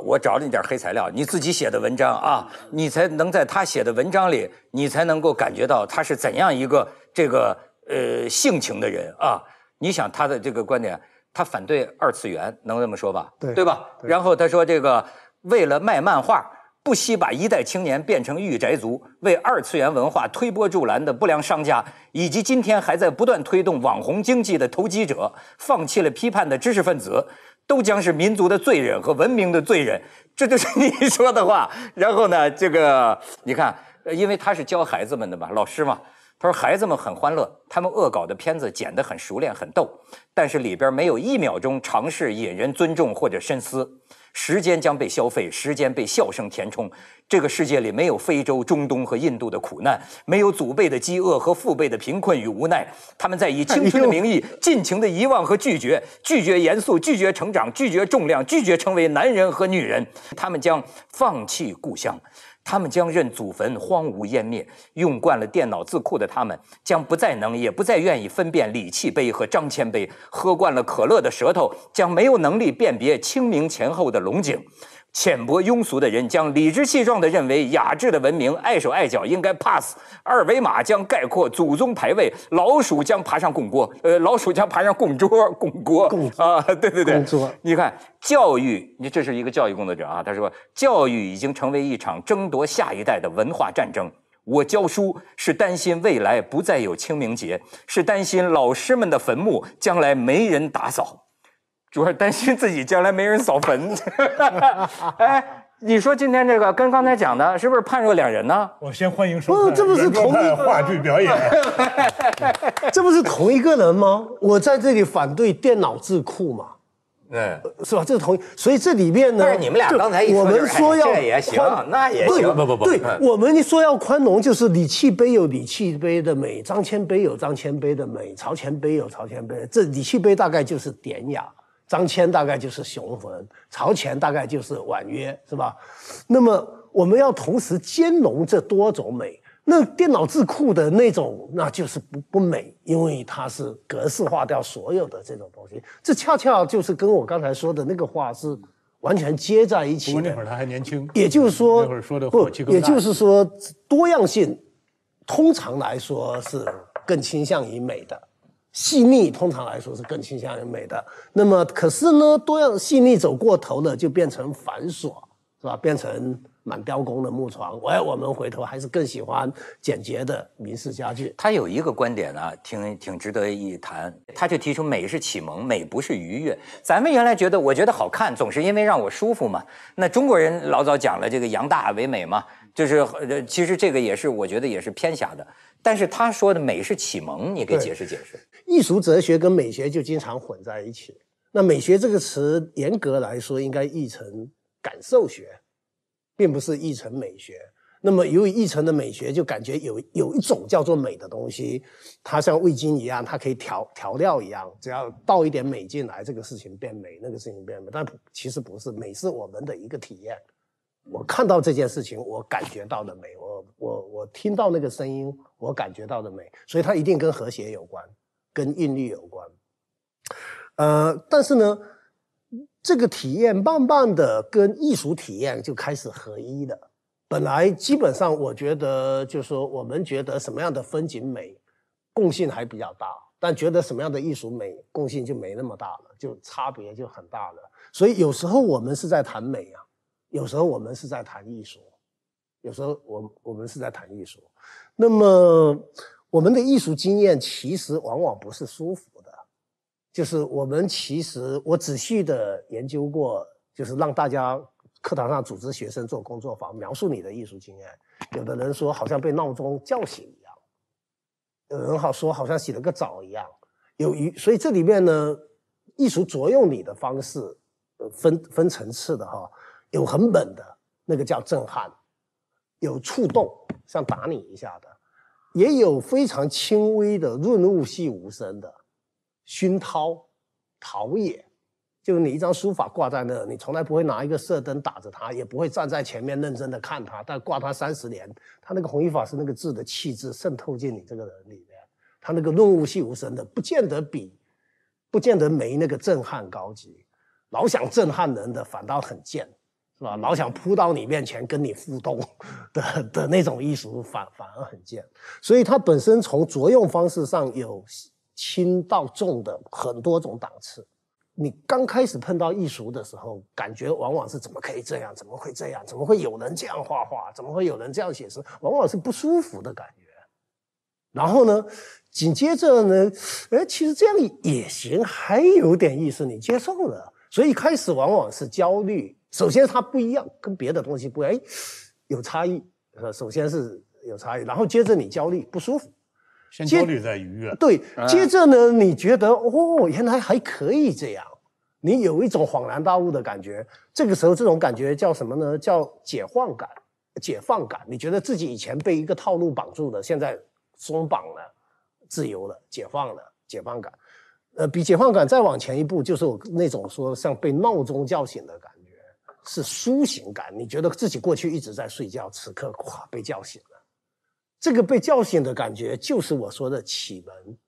我找了你点黑材料，你自己写的文章啊，你才能在他写的文章里，你才能够感觉到他是怎样一个这个呃性情的人啊。你想他的这个观点，他反对二次元，能这么说吧？对对吧？然后他说这个为了卖漫画。不惜把一代青年变成御宅族，为二次元文化推波助澜的不良商家，以及今天还在不断推动网红经济的投机者，放弃了批判的知识分子，都将是民族的罪人和文明的罪人。这就是你说的话。然后呢，这个你看，因为他是教孩子们的嘛，老师嘛，他说孩子们很欢乐，他们恶搞的片子剪得很熟练，很逗，但是里边没有一秒钟尝试引人尊重或者深思。时间将被消费，时间被笑声填充。这个世界里没有非洲、中东和印度的苦难，没有祖辈的饥饿和父辈的贫困与无奈。他们在以青春的名义尽情的遗忘和拒绝，拒绝严肃，拒绝成长，拒绝重量，拒绝成为男人和女人。他们将放弃故乡。他们将任祖坟荒芜湮灭，用惯了电脑字库的他们将不再能，也不再愿意分辨李器碑和张迁碑。喝惯了可乐的舌头将没有能力辨别清明前后的龙井。浅薄庸俗的人将理直气壮地认为雅致的文明碍手碍脚应该 pass。二维码将概括祖宗牌位，老鼠将爬上供锅，呃，老鼠将爬上供桌供锅啊，对对对，你看教育，你这是一个教育工作者啊，他说教育已经成为一场争夺下一代的文化战争。我教书是担心未来不再有清明节，是担心老师们的坟墓将来没人打扫。主要担心自己将来没人扫坟。哎，你说今天这个跟刚才讲的是不是判若两人呢？我先欢迎收看。这不是同一话剧表演，这不是同一个人吗？我在这里反对电脑智库嘛，嗯，是吧？这是同一，所以这里面呢，但是你们俩刚才一我们说要这也行，那也行，不不不，对，我们说要宽容，就是李器碑有李器碑的美，张谦碑有张谦碑的美，曹乾碑有曹乾碑，这李器碑大概就是典雅。张骞大概就是雄浑，曹乾大概就是婉约，是吧？那么我们要同时兼容这多种美。那电脑字库的那种，那就是不不美，因为它是格式化掉所有的这种东西。这恰恰就是跟我刚才说的那个话是完全接在一起的。那会儿他还年轻，也就是说，那会儿说的不，也就是说多样性，通常来说是更倾向于美的。细腻通常来说是更倾向于美的，那么可是呢，多样细腻走过头了，就变成繁琐，是吧？变成满雕工的木床。哎，我们回头还是更喜欢简洁的明式家具。他有一个观点呢，挺挺值得一谈。他就提出美是启蒙，美不是愉悦。咱们原来觉得，我觉得好看，总是因为让我舒服嘛。那中国人老早讲了这个扬大为美嘛，就是呃，其实这个也是我觉得也是偏狭的。但是他说的美是启蒙，你给解释解释。艺术哲学跟美学就经常混在一起。那美学这个词，严格来说应该译成感受学，并不是译成美学。那么由于译成的美学，就感觉有有一种叫做美的东西，它像味精一样，它可以调调料一样，只要倒一点美进来，这个事情变美，那个事情变美。但其实不是，美是我们的一个体验。我看到这件事情，我感觉到的美，我我我听到那个声音，我感觉到的美，所以它一定跟和谐有关，跟韵律有关。呃，但是呢，这个体验慢慢的跟艺术体验就开始合一了。本来基本上，我觉得就是说，我们觉得什么样的风景美，共性还比较大，但觉得什么样的艺术美，共性就没那么大了，就差别就很大了。所以有时候我们是在谈美啊。有时候我们是在谈艺术，有时候我我们是在谈艺术。那么我们的艺术经验其实往往不是舒服的，就是我们其实我仔细的研究过，就是让大家课堂上组织学生做工作坊，描述你的艺术经验。有的人说好像被闹钟叫醒一样，有人好说好像洗了个澡一样。有于所以这里面呢，艺术作用你的方式，分分层次的哈。有很猛的那个叫震撼，有触动像打你一下的，也有非常轻微的润物细无声的熏陶陶冶，就是你一张书法挂在那，你从来不会拿一个射灯打着它，也不会站在前面认真的看它，但挂它三十年，它那个弘一法师那个字的气质渗透进你这个人里面，它那个润物细无声的，不见得比，不见得没那个震撼高级，老想震撼人的反倒很贱。是吧？老想扑到你面前跟你互动的的那种艺术反反而很贱，所以它本身从作用方式上有轻到重的很多种档次。你刚开始碰到艺术的时候，感觉往往是怎么可以这样？怎么会这样？怎么会有人这样画画？怎么会有人这样写诗？往往是不舒服的感觉。然后呢，紧接着呢，哎，其实这样也行，还有点意思，你接受了。所以开始往往是焦虑。首先它不一样，跟别的东西不一样，哎，有差异。呃，首先是有差异，然后接着你焦虑不舒服。先焦虑再愉悦。对，接着呢，你觉得哦，原来还可以这样，你有一种恍然大悟的感觉。这个时候，这种感觉叫什么呢？叫解放感、解放感。你觉得自己以前被一个套路绑住的，现在松绑了，自由了，解放了，解放感。呃，比解放感再往前一步，就是我那种说像被闹钟叫醒的感觉，是苏醒感。你觉得自己过去一直在睡觉，此刻咵被叫醒了。这个被叫醒的感觉，就是我说的启蒙。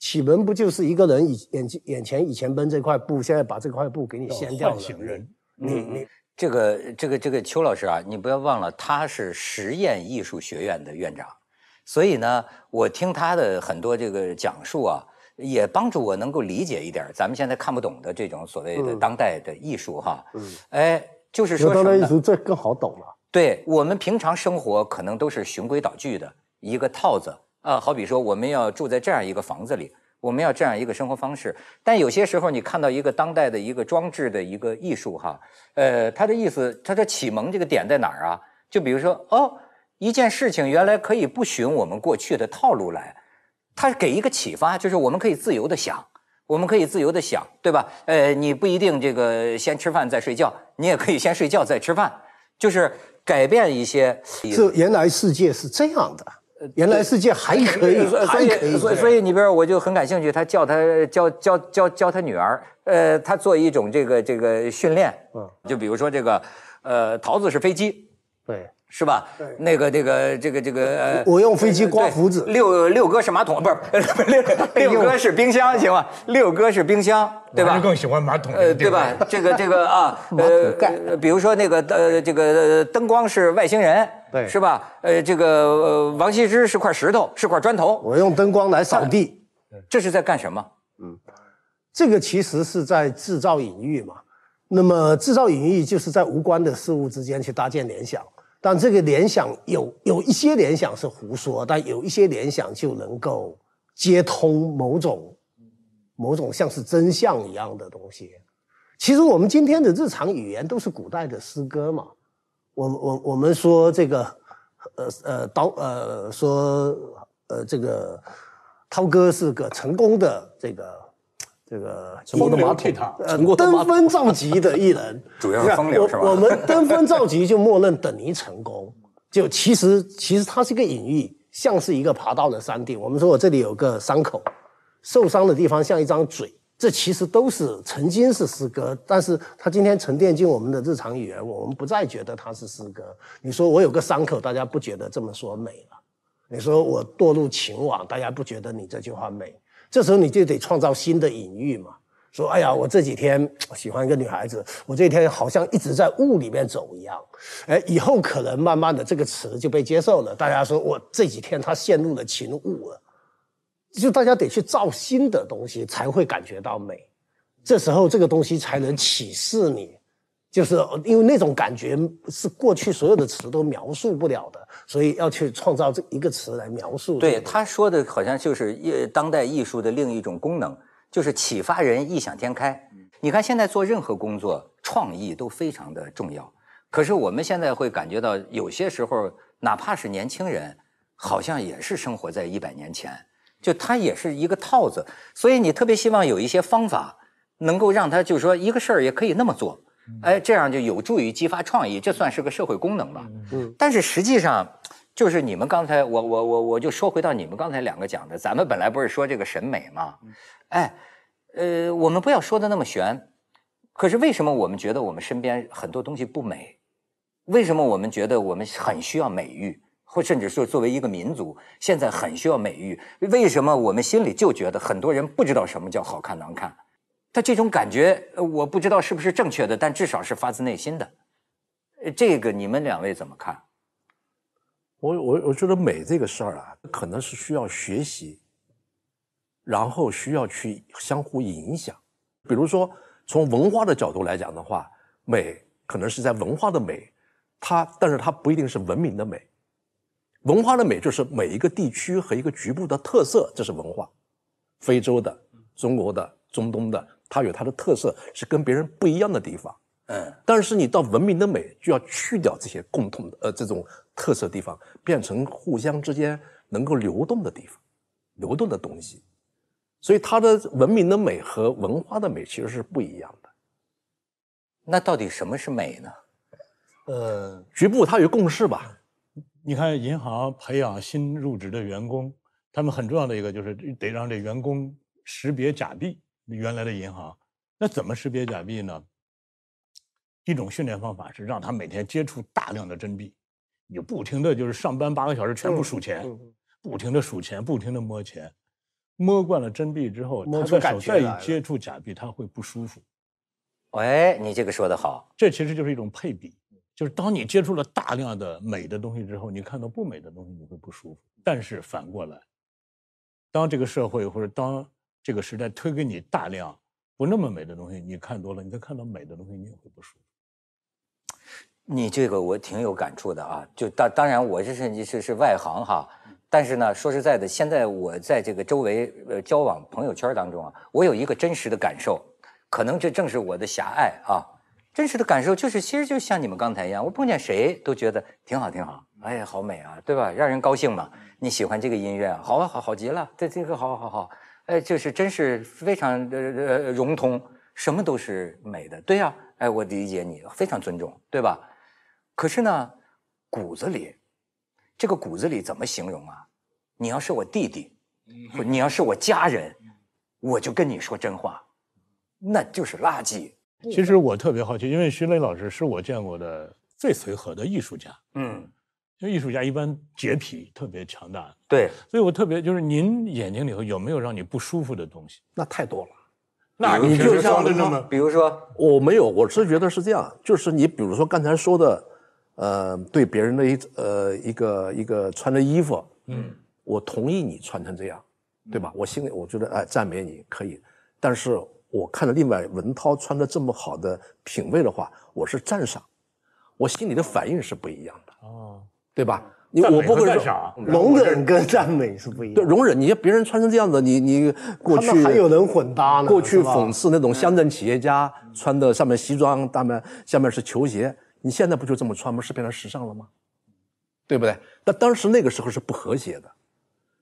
启蒙不就是一个人以眼眼前以前奔这块布，现在把这块布给你掀掉了？醒人。你你这个这个这个邱老师啊，你不要忘了，他是实验艺术学院的院长，所以呢，我听他的很多这个讲述啊，也帮助我能够理解一点咱们现在看不懂的这种所谓的当代的艺术哈。嗯。哎，就是说当代艺术这更好懂了。对我们平常生活可能都是循规蹈矩的一个套子啊，好比说我们要住在这样一个房子里，我们要这样一个生活方式。但有些时候你看到一个当代的一个装置的一个艺术哈，呃，他的意思，他说启蒙这个点在哪儿啊？就比如说哦，一件事情原来可以不循我们过去的套路来，他给一个启发，就是我们可以自由的想，我们可以自由的想，对吧？呃，你不一定这个先吃饭再睡觉，你也可以先睡觉再吃饭，就是。改变一些，这原来世界是这样的，原来世界还可以，还可以。所以，所以你比如我就很感兴趣，他教他教教教教他女儿，呃，他做一种这个这个训练，嗯，就比如说这个，呃，桃子是飞机，对。是吧？那个、这个、这个、这个，我用飞机刮胡子。六六哥是马桶，不是六 六哥是冰箱，行吗？六哥是冰箱，对吧？更喜欢马桶，呃，对吧？这个这个啊，呃，比如说那个呃，这个灯光是外星人，对，是吧？呃，这个王羲之是块石头，是块砖头。我用灯光来扫地，这是在干什么？嗯，这个其实是在制造隐喻嘛。那么制造隐喻就是在无关的事物之间去搭建联想。但这个联想有有一些联想是胡说，但有一些联想就能够接通某种某种像是真相一样的东西。其实我们今天的日常语言都是古代的诗歌嘛。我我我们说这个呃呃刀呃说呃这个涛哥是个成功的这个。这个登峰造极的艺人，主要是风流是吧？我们登峰造极就默认等于成功，就其实其实它是一个隐喻，像是一个爬到了山顶。我们说我这里有个伤口，受伤的地方像一张嘴，这其实都是曾经是诗歌，但是它今天沉淀进我们的日常语言，我们不再觉得它是诗歌。你说我有个伤口，大家不觉得这么说美了？你说我堕入情网，大家不觉得你这句话美？这时候你就得创造新的隐喻嘛，说哎呀，我这几天 喜欢一个女孩子，我这几天好像一直在雾里面走一样，哎，以后可能慢慢的这个词就被接受了。大家说我这几天他陷入了情雾了，就大家得去造新的东西才会感觉到美，这时候这个东西才能启示你。就是因为那种感觉是过去所有的词都描述不了的，所以要去创造这一个词来描述。对他说的好像就是艺当代艺术的另一种功能，就是启发人异想天开。你看现在做任何工作，创意都非常的重要。可是我们现在会感觉到，有些时候哪怕是年轻人，好像也是生活在一百年前，就他也是一个套子。所以你特别希望有一些方法，能够让他就是说一个事儿也可以那么做。哎，这样就有助于激发创意，这算是个社会功能吧。嗯，但是实际上，就是你们刚才，我我我我就说回到你们刚才两个讲的，咱们本来不是说这个审美吗？哎，呃，我们不要说的那么玄。可是为什么我们觉得我们身边很多东西不美？为什么我们觉得我们很需要美育，或甚至说作为一个民族，现在很需要美育？为什么我们心里就觉得很多人不知道什么叫好看难看？他这种感觉，呃我不知道是不是正确的，但至少是发自内心的。呃这个你们两位怎么看？我我我觉得美这个事儿啊，可能是需要学习，然后需要去相互影响。比如说，从文化的角度来讲的话，美可能是在文化的美，它但是它不一定是文明的美。文化的美就是每一个地区和一个局部的特色，这是文化。非洲的、中国的、中东的，它有它的特色，是跟别人不一样的地方。嗯，但是你到文明的美，就要去掉这些共同的呃这种特色地方，变成互相之间能够流动的地方，流动的东西。所以它的文明的美和文化的美其实是不一样的。那到底什么是美呢？呃，局部它有共识吧。你看，银行培养新入职的员工，他们很重要的一个就是得让这员工识别假币。原来的银行，那怎么识别假币呢？一种训练方法是让他每天接触大量的真币，你不停的就是上班八个小时全部数钱，不停的数钱，不停的摸钱，摸惯了真币之后，他的手再一接触假币，他会不舒服。哎，你这个说的好，这其实就是一种配比。就是当你接触了大量的美的东西之后，你看到不美的东西你会不舒服。但是反过来，当这个社会或者当这个时代推给你大量不那么美的东西，你看多了，你再看到美的东西，你也会不舒服。你这个我挺有感触的啊！就当当然我这是是是外行哈，但是呢，说实在的，现在我在这个周围呃交往朋友圈当中啊，我有一个真实的感受，可能这正是我的狭隘啊。真实的感受就是，其实就像你们刚才一样，我碰见谁都觉得挺好，挺好。哎呀，好美啊，对吧？让人高兴嘛。你喜欢这个音乐啊？好啊，好，好极了。这这个好好好，哎，就是真是非常呃呃融通，什么都是美的。对呀，哎，我理解你，非常尊重，对吧？可是呢，骨子里，这个骨子里怎么形容啊？你要是我弟弟，你要是我家人，我就跟你说真话，那就是垃圾。其实我特别好奇，因为徐磊老师是我见过的最随和的艺术家。嗯，因为艺术家一般洁癖特别强大。对，所以我特别就是您眼睛里头有没有让你不舒服的东西？那太多了。那你就像那么，比如说我没有，我是觉得是这样，就是你比如说刚才说的，呃，对别人的一呃一个一个穿的衣服，嗯，我同意你穿成这样，对吧？我心里我觉得哎赞美你可以，但是。我看了另外文涛穿的这么好的品味的话，我是赞赏，我心里的反应是不一样的哦，对吧？你我不会说容忍跟赞美是不一样。对，容忍你别人穿成这样子，你你过去还有人混搭呢。过去讽刺那种乡镇企业家穿的上面西装，大面下面是球鞋，你现在不就这么穿吗？是变成时尚了吗？对不对？但当时那个时候是不和谐的，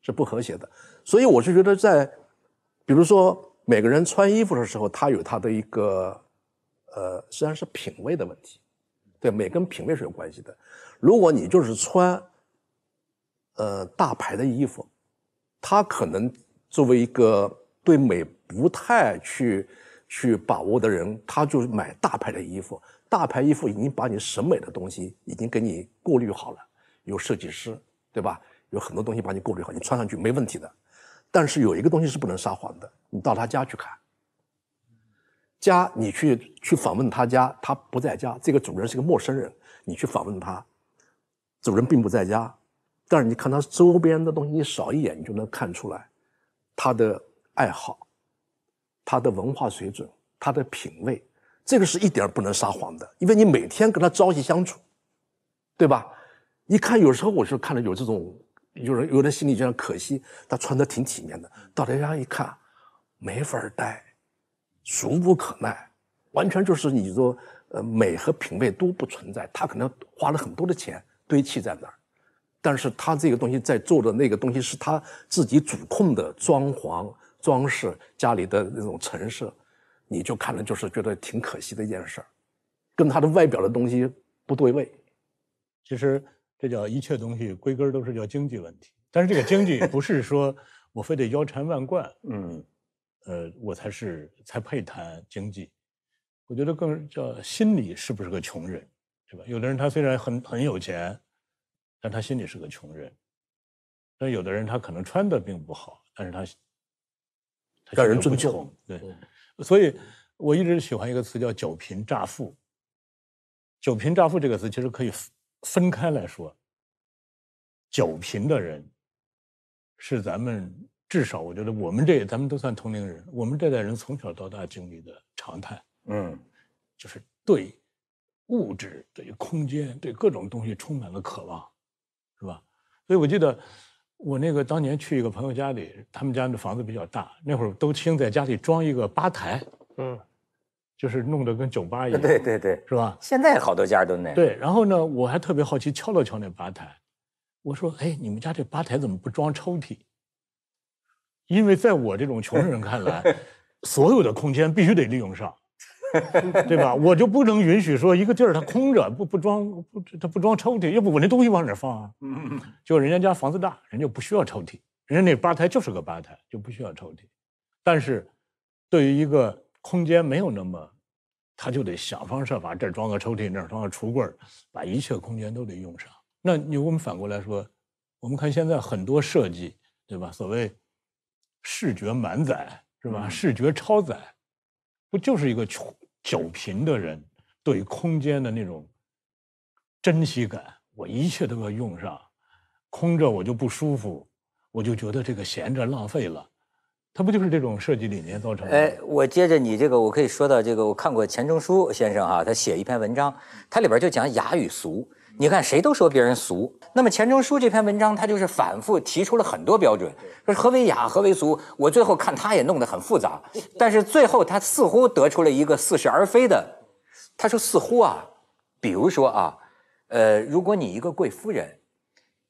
是不和谐的，所以我是觉得在，比如说。每个人穿衣服的时候，他有他的一个，呃，实际上是品味的问题，对，美跟品味是有关系的。如果你就是穿，呃，大牌的衣服，他可能作为一个对美不太去去把握的人，他就买大牌的衣服。大牌衣服已经把你审美的东西已经给你过滤好了，有设计师，对吧？有很多东西把你过滤好，你穿上去没问题的。但是有一个东西是不能撒谎的，你到他家去看，家你去去访问他家，他不在家，这个主人是个陌生人，你去访问他，主人并不在家，但是你看他周边的东西，你扫一眼，你就能看出来他的爱好、他的文化水准、他的品味，这个是一点不能撒谎的，因为你每天跟他朝夕相处，对吧？一看有时候我是看着有这种。有人有人心里觉得可惜，他穿的挺体面的，到他家一看，没法待，俗不可耐，完全就是你说，呃，美和品味都不存在。他可能花了很多的钱堆砌在那儿，但是他这个东西在做的那个东西是他自己主控的装潢、装饰家里的那种陈设，你就看了就是觉得挺可惜的一件事儿，跟他的外表的东西不对位。其实。这叫一切东西归根都是叫经济问题，但是这个经济不是说我非得腰缠万贯，嗯，呃，我才是才配谈经济。我觉得更叫心里是不是个穷人，是吧？有的人他虽然很很有钱，但他心里是个穷人。但有的人他可能穿的并不好，但是他他让人尊重。对，所以我一直喜欢一个词叫“酒贫乍富”。“酒贫乍富”这个词其实可以分分开来说。酒贫的人，是咱们至少我觉得我们这咱们都算同龄人，我们这代人从小到大经历的常态，嗯，就是对物质、对空间、对各种东西充满了渴望，是吧？所以我记得我那个当年去一个朋友家里，他们家的房子比较大，那会儿都兴在家里装一个吧台，嗯，就是弄得跟酒吧一样，对对对，是吧？现在好多家都那样。对，然后呢，我还特别好奇，敲了敲那吧台，我说：“哎，你们家这吧台怎么不装抽屉？”因为在我这种穷人看来，所有的空间必须得利用上，对吧？我就不能允许说一个地儿它空着，不不装不它不装抽屉，要不我那东西往哪放啊？嗯就人家家房子大，人家不需要抽屉，人家那吧台就是个吧台，就不需要抽屉。但是，对于一个空间没有那么，他就得想方设法，这儿装个抽屉，那儿装个橱柜把一切空间都得用上。那你我们反过来说，我们看现在很多设计，对吧？所谓视觉满载，是吧？视觉超载，不就是一个穷酒贫的人对空间的那种珍惜感？我一切都要用上，空着我就不舒服，我就觉得这个闲着浪费了。它不就是这种设计理念造成的？哎，我接着你这个，我可以说到这个，我看过钱钟书先生哈、他写一篇文章，他里边就讲雅与俗。你看谁都说别人俗，那么钱钟书这篇文章，他就是反复提出了很多标准，说何为雅，何为俗。我最后看他也弄得很复杂，但是最后他似乎得出了一个似是而非的。他说似乎啊，比如说啊，呃，如果你一个贵夫人，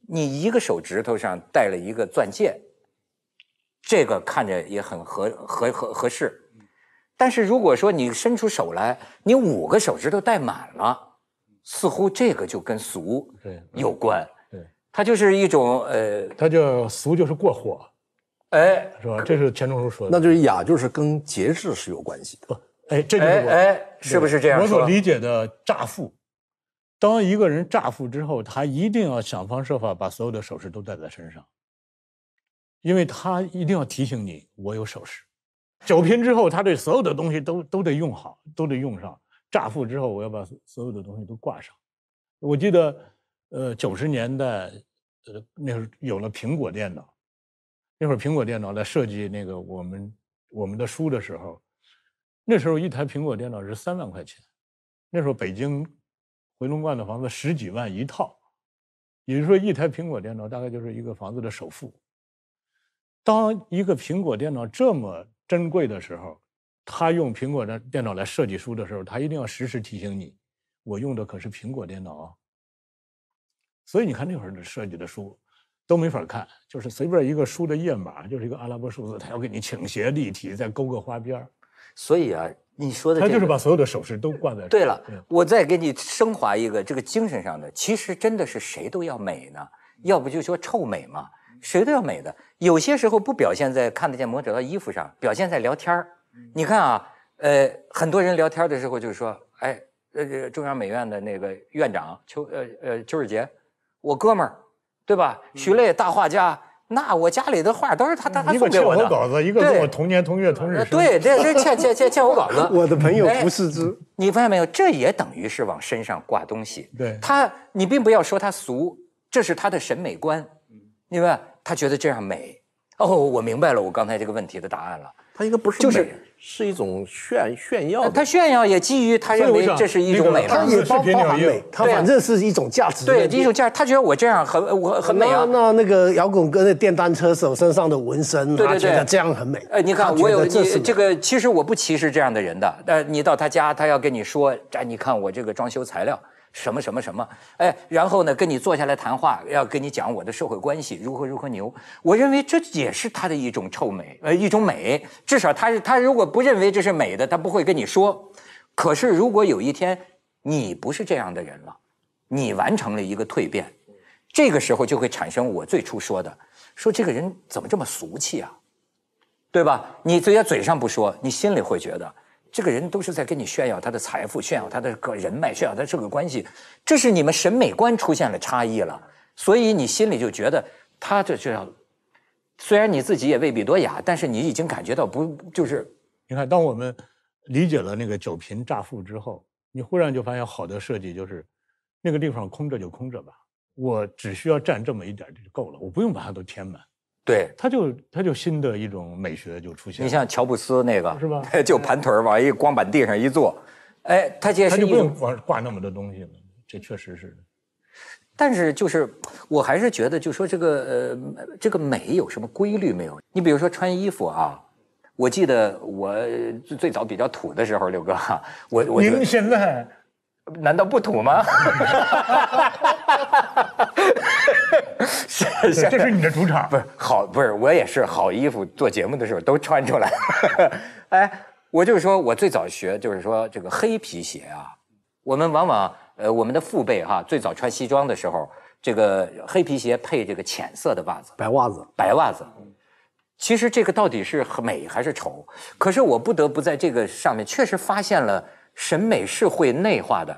你一个手指头上戴了一个钻戒，这个看着也很合合合合适。但是如果说你伸出手来，你五个手指头戴满了，似乎这个就跟俗对有关。对，它就是一种呃，它叫俗，就是过火，哎是吧？这是钱钟书说的。那就是雅，就是跟节制是有关系的。哎，这就是我哎哎，是不是这样说？我所理解的乍富，当一个人乍富之后，他一定要想方设法把所有的首饰都带在身上，因为他一定要提醒你，我有首饰。酒贫之后，他对所有的东西都都得用好，都得用上。乍富之后，我要把所有的东西都挂上。我记得，呃，九十年代，呃，那会儿有了苹果电脑，那会儿苹果电脑在设计那个我们我们的书的时候，那时候一台苹果电脑是三万块钱，那时候北京回龙观的房子十几万一套，也就是说一台苹果电脑大概就是一个房子的首付。当一个苹果电脑这么珍贵的时候，他用苹果的电脑来设计书的时候，他一定要时时提醒你，我用的可是苹果电脑啊。所以你看那会儿的设计的书都没法看，就是随便一个书的页码就是一个阿拉伯数字，他要给你倾斜立体，再勾个花边儿所以啊，你说的、这个、他就是把所有的首饰都挂在。对了对，我再给你升华一个这个精神上的，其实真的是谁都要美呢，要不就说臭美嘛，谁都要美的。有些时候不表现在看得见摸得到衣服上，表现在聊天儿。你看啊，呃，很多人聊天的时候就说，哎，呃，中央美院的那个院长邱呃呃邱世杰，我哥们儿，对吧？徐磊大画家，那我家里的画都是他他他一个欠送给我的。我稿子，一个我同年同月同日呃生。对，这这欠欠欠欠我稿子。我的朋友哎不是之，你发现没有？这也等于是往身上挂东西。对他，你并不要说他俗，这是他的审美观，明白？他觉得这样美。哦，我明白了，我刚才这个问题的答案了。它应该不是就是美是一种炫炫耀。他炫耀也基于他认为这是一种美嘛那个。它也包包含美，它对啊反正是一种价值对，一种价值，他觉得我这样很我很美那啊。那那个摇滚哥的电单车手身上的纹身，对对对他觉得这样很美。呃，你看我有这个，其实我不歧视这样的人的。呃，你到他家，他要跟你说，哎，你看我这个装修材料什么什么什么，哎，然后呢跟你坐下来谈话，要跟你讲我的社会关系如何如何牛。我认为这也是他的一种臭美，呃，一种美。至少他他如果不认为这是美的，他不会跟你说。可是如果有一天你不是这样的人了，你完成了一个蜕变，这个时候就会产生我最初说的，说这个人怎么这么俗气啊？对吧？你虽然嘴上不说，你心里会觉得，这个人都是在跟你炫耀他的财富，炫耀他的个人脉，炫耀他这个关系，这是你们审美观出现了差异了，所以你心里就觉得他这就要，虽然你自己也未必多雅，但是你已经感觉到不就是你看，当我们理解了那个酒贫乍富之后，你忽然就发现好的设计就是，那个地方空着就空着吧，我只需要占这么一点就够了，我不用把它都填满。对，他就他就新的一种美学就出现了。你像乔布斯那个是吧？就盘腿儿往一光板地上一坐，哎，他这他就不用往挂那么多东西了，这确实是。但是就是，我还是觉得，就说这个呃，这个美有什么规律没有？你比如说穿衣服啊，我记得我最最早比较土的时候，刘哥，我我就您现在难道不土吗？是是，这是你的主场不，是好，不是我也是好衣服，做节目的时候都穿出来。哎，我就是说我最早学就是说这个黑皮鞋啊，我们往往呃我们的父辈哈、最早穿西装的时候，这个黑皮鞋配这个浅色的袜子，白袜子，白袜子。其实这个到底是美还是丑？可是我不得不在这个上面确实发现了审美是会内化的。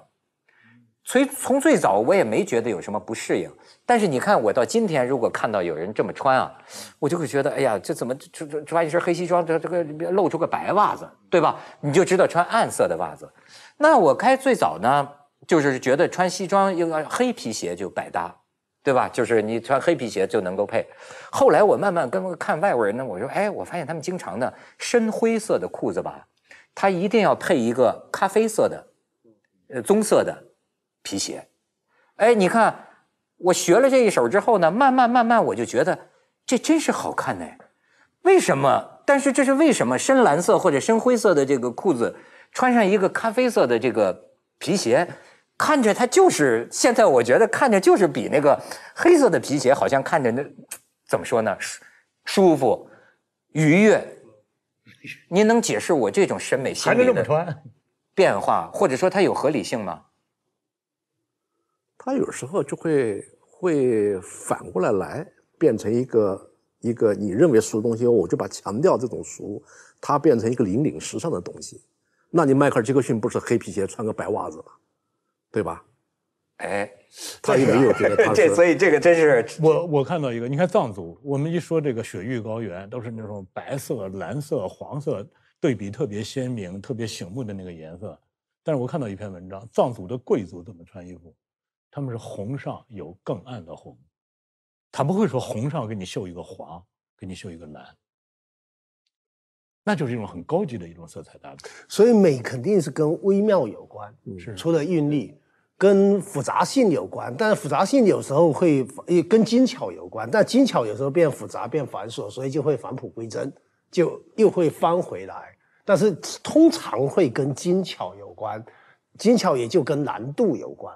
所以从最早我也没觉得有什么不适应，但是你看我到今天，如果看到有人这么穿啊，我就会觉得，哎呀，这怎么这这穿一身黑西装，这这个露出个白袜子，对吧？你就知道穿暗色的袜子。那我开最早呢，就是觉得穿西装应该黑皮鞋就百搭，对吧？就是你穿黑皮鞋就能够配。后来我慢慢跟看外国人呢，我说，哎，我发现他们经常呢深灰色的裤子吧，他一定要配一个咖啡色的，呃棕色的皮鞋。哎，你看我学了这一手之后呢，慢慢慢慢我就觉得这真是好看呢。为什么？但是这是为什么？深蓝色或者深灰色的这个裤子，穿上一个咖啡色的这个皮鞋，看着它就是现在我觉得看着就是比那个黑色的皮鞋好像看着那怎么说呢？舒舒服、愉悦。您能解释我这种审美心理的这么穿？变化，或者说它有合理性吗？它有时候就会会反过来来变成一个一个你认为俗的东西，我就把强调这种俗，它变成一个引领时尚的东西。那你迈克尔·杰克逊不是黑皮鞋穿个白袜子吗？对吧？哎，他也没有觉得他这所以这个真是我我看到一个，你看藏族，我们一说这个雪域高原，都是那种白色、蓝色、黄色对比特别鲜明、特别醒目的那个颜色。但是我看到一篇文章，藏族的贵族怎么穿衣服？他们是红上有更暗的红，他不会说红上给你绣一个黄，给你绣一个蓝，那就是一种很高级的一种色彩搭配。所以美肯定是跟微妙有关，是除了韵律，跟复杂性有关。但是复杂性有时候会也跟精巧有关，但精巧有时候变复杂变繁琐，所以就会返璞归真，就又会翻回来。但是通常会跟精巧有关，精巧也就跟难度有关，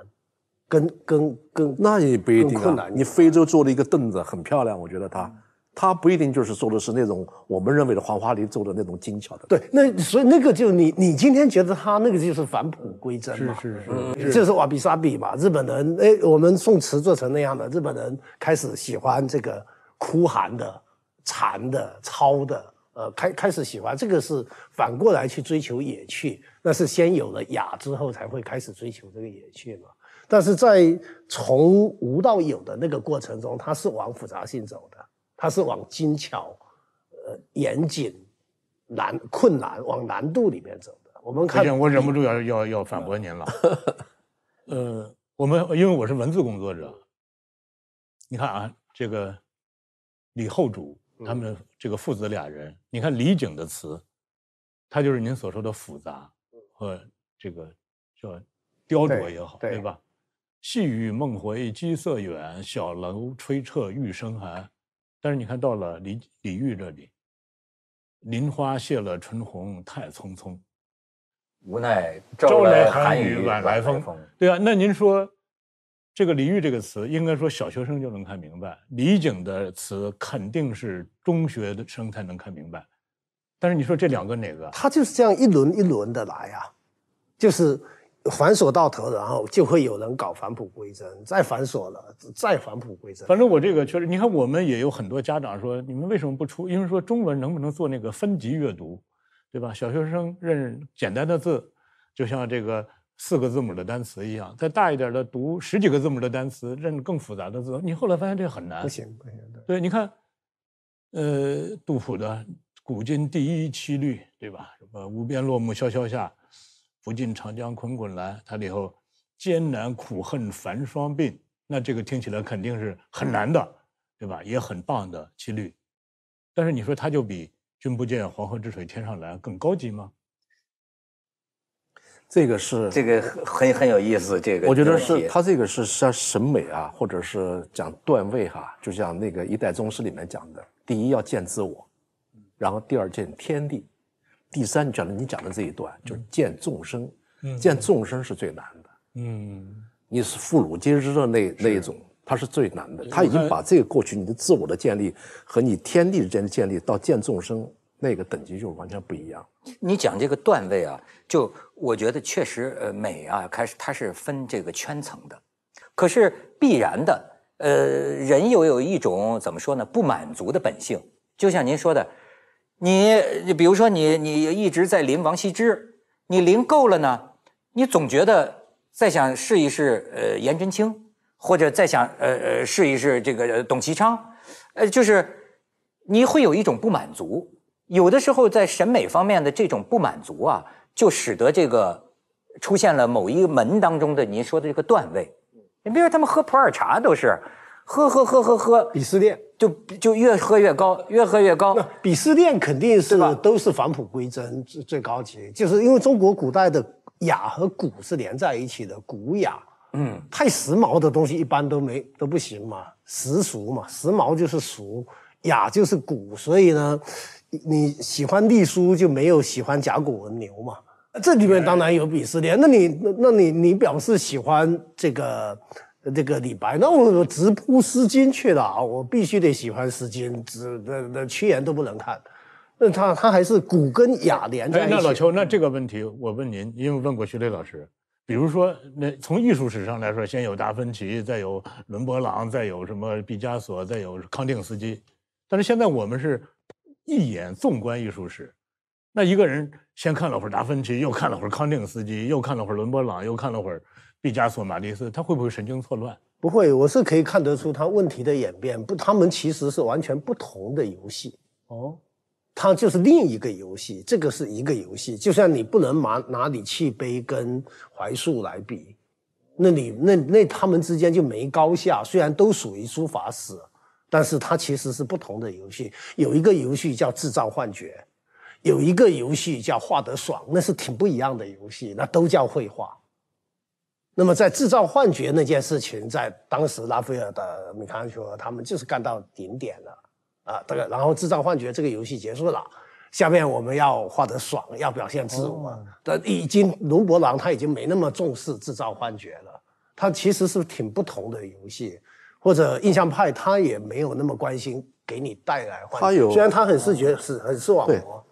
跟跟跟那也不一定啊。你非洲做了一个凳子很漂亮，我觉得它它不一定就是做的是那种我们认为的黄花梨做的那种精巧的。对，那所以那个就你你今天觉得他那个就是返璞归真嘛？是是是这是瓦比萨比嘛？日本人哎，我们宋词做成那样的，日本人开始喜欢这个哭寒的、残的、糙的，呃，开开始喜欢这个是反过来去追求野趣，那是先有了雅之后才会开始追求这个野趣嘛。但是在从无到有的那个过程中，它是往复杂性走的，它是往精巧、呃严谨、难困难往难度里面走的。我们看我忍不住要要要反驳您了。呃，我们因为我是文字工作者，你看啊，这个李后主他们这个父子俩人，你看李璟的词，它就是您所说的复杂和这个叫雕琢也好，对对吧？细雨梦回鸡色远，小楼吹彻玉笙寒。但是你看到了李李煜这里，林花谢了春红太匆匆。无奈朝来寒寒雨晚来风。对啊，那您说这个“李煜”这个词，应该说小学生就能看明白，李璟的词肯定是中学的生才能看明白。但是你说这两个哪个？他就是这样一轮一轮的来啊，就是繁琐到头，然后就会有人搞返璞归真，再繁琐了，再返璞归真。反正我这个确实，你看我们也有很多家长说，你们为什么不出？因为说中文能不能做那个分级阅读，对吧？小学生认简单的字，就像这个四个字母的单词一样，再大一点的读十几个字母的单词，认更复杂的字。你后来发现这很难，不行不行的，对，你看，呃，杜甫的“古今第一七律”，对吧？什么“无边落木萧萧下，不尽长江滚滚来，它里头艰难苦恨繁霜鬓，那这个听起来肯定是很难的，对吧？也很棒的七律，但是你说它就比“君不见黄河之水天上来”更高级吗？这个是这个很很有意思。这个我觉得是他这个是像审美啊，或者是讲段位哈、就像那个《一代宗师》里面讲的，第一要见自我，然后第二见天地，第三讲的你讲的这一段就是见众生，见众生是最难的。嗯，你是妇孺皆知的那那一种，它是最难的。他已经把这个过去你的自我的建立和你天地之间的建立到见众生那个等级就完全不一样。你讲这个段位啊，就我觉得确实，呃，美啊，开始它是分这个圈层的，可是必然的，呃，人又有一种怎么说呢，不满足的本性。就像您说的，你你比如说你你一直在临王羲之，你临够了呢，你总觉得再想试一试，呃，颜真卿，或者再想呃呃试一试这个董其昌，呃，就是你会有一种不满足。有的时候在审美方面的这种不满足啊，就使得这个出现了某一门当中的您说的这个段位。你比如说他们喝普洱茶都是喝喝喝喝喝，鄙视链，就就越喝越高，越喝越高。鄙视链肯定是都是返璞归真最最高级，就是因为中国古代的雅和古是连在一起的，古雅。嗯，太时髦的东西一般都没都不行嘛，时俗嘛，时髦就是俗，雅就是古，所以呢，你喜欢隶书就没有喜欢甲骨文牛嘛。这里面当然有鄙视链，那你那那你你表示喜欢这个这个李白，那我直扑《诗经》去了啊，我必须得喜欢《诗经》，只那那屈原都不能看，那他他还是古跟雅连在哎，一起。那老邱，那这个问题我问您，因为问过徐磊老师，比如说，那从艺术史上来说，先有达芬奇，再有伦勃朗，再有什么毕加索，再有康定斯基，但是现在我们是一眼纵观艺术史，那一个人先看了会儿达芬奇，又看了会儿康定斯基，又看了会儿伦勃朗，又看了会儿毕加索、马蒂斯，他会不会神经错乱？不会，我是可以看得出他问题的演变。不，他们其实是完全不同的游戏。哦，他就是另一个游戏，这个是一个游戏。就像你不能拿拿李器碑跟槐树来比，那你那那他们之间就没高下。虽然都属于书法史，但是它其实是不同的游戏。有一个游戏叫制造幻觉，有一个游戏叫画得爽，那是挺不一样的游戏，那都叫绘画。那么在制造幻觉那件事情，在当时拉斐尔的米开朗基罗他们就是干到顶点了啊，这个然后制造幻觉这个游戏结束了，下面我们要画得爽，要表现自我。但已经伦勃朗他已经没那么重视制造幻觉了，他其实是挺不同的游戏，或者印象派他也没有那么关心给你带来幻觉，他有虽然他很视觉是很视网膜，